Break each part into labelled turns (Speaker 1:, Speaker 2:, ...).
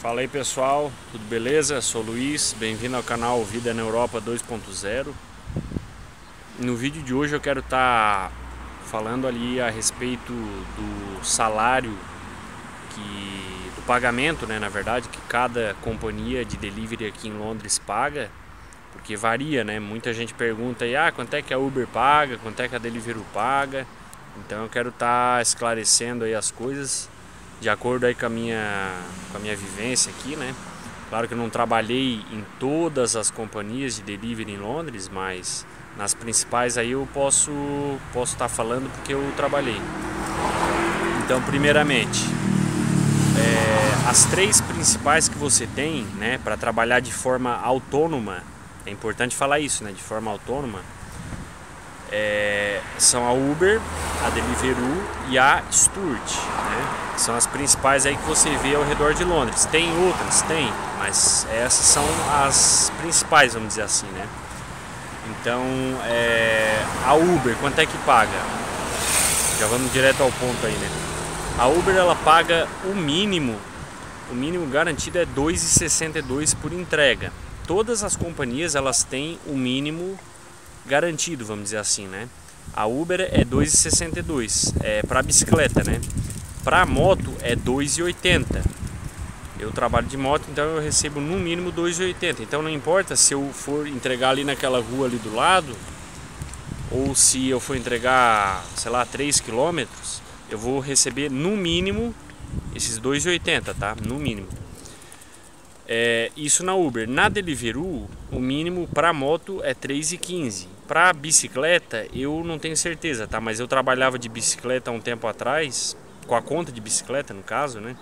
Speaker 1: Fala aí pessoal, tudo beleza? Sou Luiz, bem-vindo ao canal Vida na Europa 2.0 No vídeo de hoje eu quero estar tá falando ali a respeito do salário que, do pagamento, né, na verdade, que cada companhia de delivery aqui em Londres paga porque varia, né? Muita gente pergunta aí, ah, quanto é que a Uber paga, quanto é que a Deliveroo paga? Então eu quero estar tá esclarecendo aí as coisas de acordo aí com a minha, com a minha vivência aqui, né? Claro que eu não trabalhei em todas as companhias de delivery em Londres, mas nas principais aí eu posso posso estar tá falando porque eu trabalhei. Então, primeiramente, é, as três principais que você tem, né, para trabalhar de forma autônoma, é importante falar isso, né, de forma autônoma, é, são a Uber, a Deliveroo e a Stuart, né? São as principais aí que você vê ao redor de Londres. Tem outras, tem, mas essas são as principais, vamos dizer assim, né? Então, é, a Uber, quanto é que paga? Já vamos direto ao ponto aí, né? A Uber ela paga o mínimo, o mínimo garantido é 2,62 por entrega. Todas as companhias elas têm o mínimo garantido, vamos dizer assim, né? A Uber é 2,62 é para bicicleta, né? Para moto é 2,80. Eu trabalho de moto, então eu recebo no mínimo 2,80. Então não importa se eu for entregar ali naquela rua ali do lado ou se eu for entregar, sei lá, 3 quilômetros, eu vou receber no mínimo esses 2,80, tá? No mínimo. É, isso na Uber. Na Deliveroo, o mínimo para moto é 3,15. Para bicicleta, eu não tenho certeza, tá? Mas eu trabalhava de bicicleta um tempo atrás, com a conta de bicicleta no caso, né?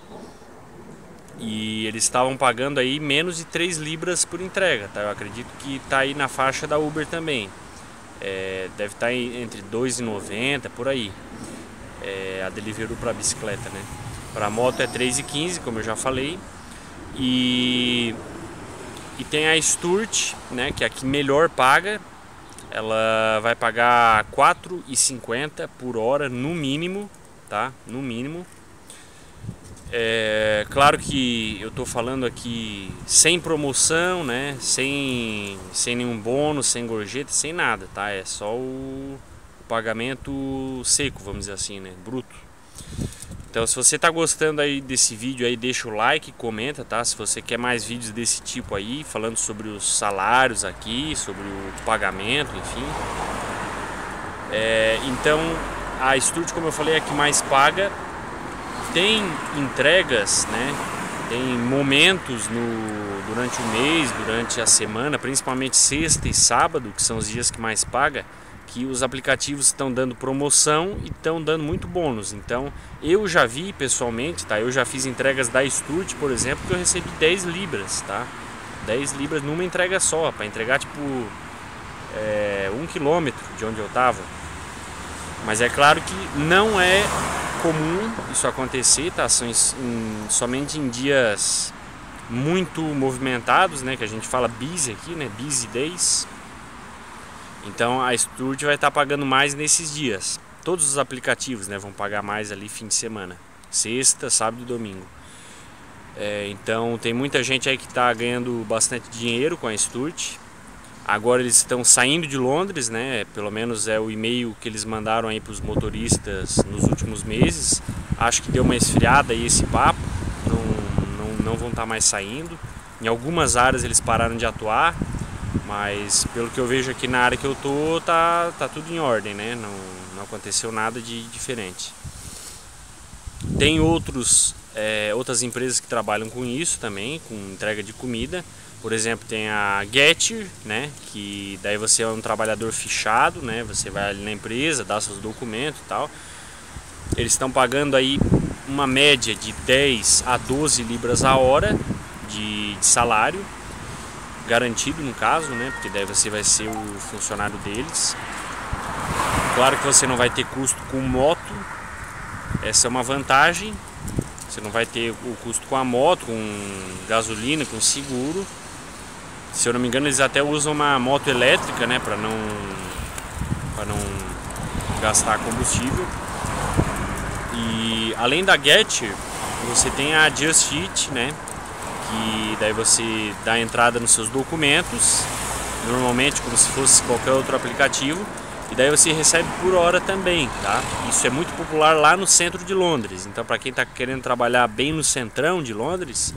Speaker 1: E eles estavam pagando aí menos de 3 libras por entrega, tá? Eu acredito que tá aí na faixa da Uber também. É, deve estar tá entre 2,90 por aí. É, a Deliveroo para bicicleta, né? Para moto é 3,15, como eu já falei. E, e tem a Sturt, né, que é a que melhor paga. Ela vai pagar 4,50 por hora no mínimo, tá? No mínimo. É, claro que eu estou falando aqui sem promoção, né? Sem, sem nenhum bônus, sem gorjeta, sem nada, tá? É só o, o pagamento seco, vamos dizer assim, né? Bruto. Então se você está gostando aí desse vídeo aí, deixa o like, comenta, tá? Se você quer mais vídeos desse tipo aí, falando sobre os salários aqui, sobre o pagamento, enfim. É, então a Stuart, como eu falei, é a que mais paga. Tem entregas, né? Tem momentos no, durante o mês, durante a semana, principalmente sexta e sábado, que são os dias que mais paga que os aplicativos estão dando promoção e estão dando muito bônus. Então, eu já vi pessoalmente, tá? Eu já fiz entregas da Sturt, por exemplo, que eu recebi 10 libras, tá? 10 libras numa entrega só, para entregar tipo é, um quilômetro de onde eu estava. Mas é claro que não é comum isso acontecer, tá? São em, somente em dias muito movimentados, né? Que a gente fala busy aqui, né? Busy days então a Stuart vai estar pagando mais nesses dias. Todos os aplicativos né, vão pagar mais ali fim de semana. Sexta, sábado e domingo. É, então tem muita gente aí que está ganhando bastante dinheiro com a Stuart. Agora eles estão saindo de Londres, né? Pelo menos é o e-mail que eles mandaram aí para os motoristas nos últimos meses. Acho que deu uma esfriada aí esse papo. Não, não, não vão estar tá mais saindo. Em algumas áreas eles pararam de atuar. Mas pelo que eu vejo aqui na área que eu tô, tá, tá tudo em ordem, né? Não, não aconteceu nada de diferente. Tem outros, é, outras empresas que trabalham com isso também, com entrega de comida. Por exemplo, tem a Getir, né? Que daí você é um trabalhador fichado, né? Você vai ali na empresa, dá seus documentos e tal. Eles estão pagando aí uma média de 10 a 12 libras a hora de, de salário garantido no caso, né? Porque daí você vai ser o funcionário deles. Claro que você não vai ter custo com moto, essa é uma vantagem. Você não vai ter o custo com a moto, com gasolina, com seguro. Se eu não me engano, eles até usam uma moto elétrica, né, para não para não gastar combustível. E além da Get, você tem a Just Eat, né, que daí você dá entrada nos seus documentos, normalmente como se fosse qualquer outro aplicativo, e daí você recebe por hora também, tá? Isso é muito popular lá no centro de Londres. Então, para quem está querendo trabalhar bem no centrão de Londres,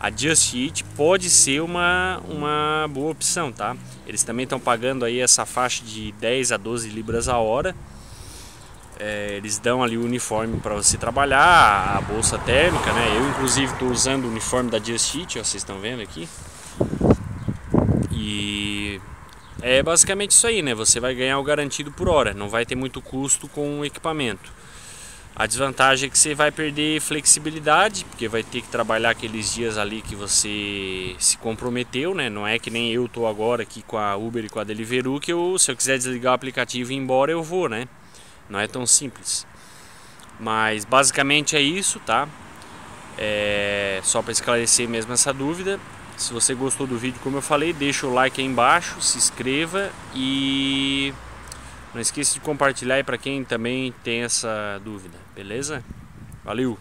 Speaker 1: a Just Eat pode ser uma, uma boa opção, tá? Eles também estão pagando aí essa faixa de 10 a 12 libras a hora. É, eles dão ali o uniforme para você trabalhar, a bolsa térmica, né? Eu inclusive estou usando o uniforme da Just ó, vocês estão vendo aqui. E é basicamente isso aí, né? Você vai ganhar o garantido por hora, não vai ter muito custo com o equipamento. A desvantagem é que você vai perder flexibilidade, porque vai ter que trabalhar aqueles dias ali que você se comprometeu, né? Não é que nem eu tô agora aqui com a Uber e com a Deliveroo que eu, se eu quiser desligar o aplicativo e ir embora, eu vou, né? Não é tão simples. Mas basicamente é isso, tá? É só para esclarecer mesmo essa dúvida. Se você gostou do vídeo, como eu falei, deixa o like aí embaixo, se inscreva e não esqueça de compartilhar aí para quem também tem essa dúvida, beleza? Valeu!